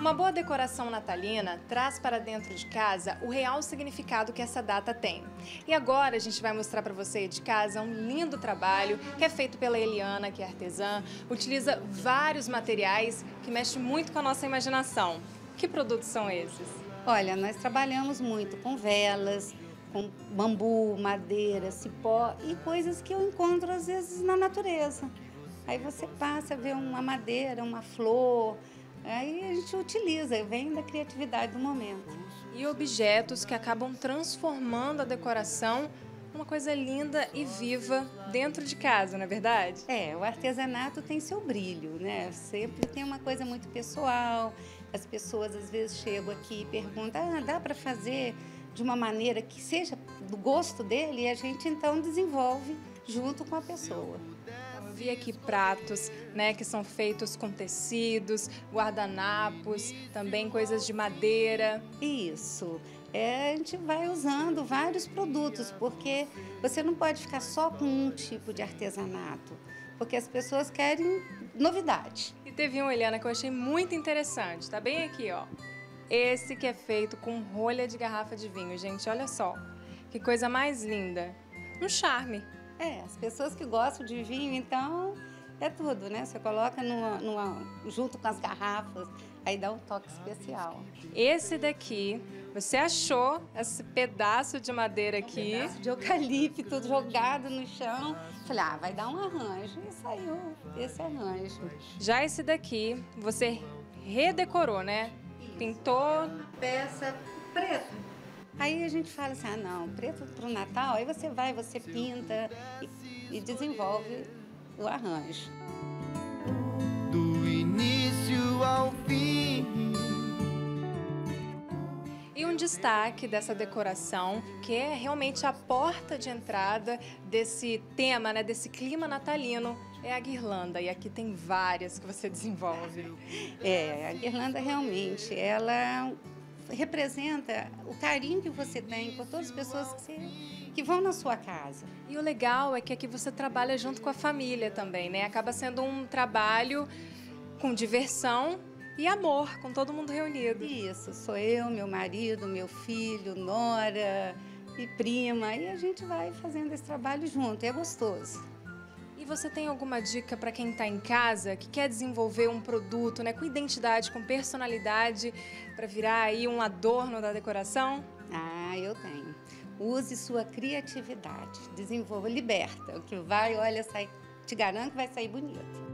Uma boa decoração natalina traz para dentro de casa o real significado que essa data tem. E agora a gente vai mostrar para você de casa um lindo trabalho que é feito pela Eliana, que é artesã, utiliza vários materiais que mexe muito com a nossa imaginação. Que produtos são esses? Olha, nós trabalhamos muito com velas, com bambu, madeira, cipó e coisas que eu encontro às vezes na natureza. Aí você passa a ver uma madeira, uma flor, aí a gente utiliza, vem da criatividade do momento. E objetos que acabam transformando a decoração uma coisa linda e viva dentro de casa, não é verdade? É, o artesanato tem seu brilho, né? Sempre tem uma coisa muito pessoal. As pessoas às vezes chegam aqui e perguntam: ah, dá para fazer de uma maneira que seja do gosto dele? E a gente então desenvolve junto com a pessoa. Vi aqui pratos, né, que são feitos com tecidos, guardanapos, também coisas de madeira. Isso é, a gente vai usando vários produtos, porque você não pode ficar só com um tipo de artesanato, porque as pessoas querem novidade. E teve um, Eliana, que eu achei muito interessante, tá bem aqui, ó. Esse que é feito com rolha de garrafa de vinho, gente, olha só. Que coisa mais linda. Um charme. É, as pessoas que gostam de vinho, então é tudo, né? Você coloca numa, numa, junto com as garrafas, aí dá um toque especial. Esse daqui, você achou esse pedaço de madeira aqui? Um pedaço de eucalipto jogado no chão. Falei, ah, vai dar um arranjo. E saiu esse arranjo. Já esse daqui, você redecorou, né? Isso. Pintou. Peça preta. Aí a gente fala assim, ah não, preto para o Natal, aí você vai, você pinta e, e desenvolve o arranjo. Do início ao fim. E um destaque dessa decoração, que é realmente a porta de entrada desse tema, né, desse clima natalino, é a guirlanda. E aqui tem várias que você desenvolve. É, a guirlanda realmente, ela representa o carinho que você tem por todas as pessoas que você que vão na sua casa. E o legal é que aqui você trabalha junto com a família também, né? Acaba sendo um trabalho com diversão e amor, com todo mundo reunido. Isso, sou eu, meu marido, meu filho, nora e prima, e a gente vai fazendo esse trabalho junto, e é gostoso. Você tem alguma dica para quem está em casa, que quer desenvolver um produto né, com identidade, com personalidade, para virar aí um adorno da decoração? Ah, eu tenho. Use sua criatividade, desenvolva, liberta. O que vai, olha, sai, te garanto que vai sair bonito.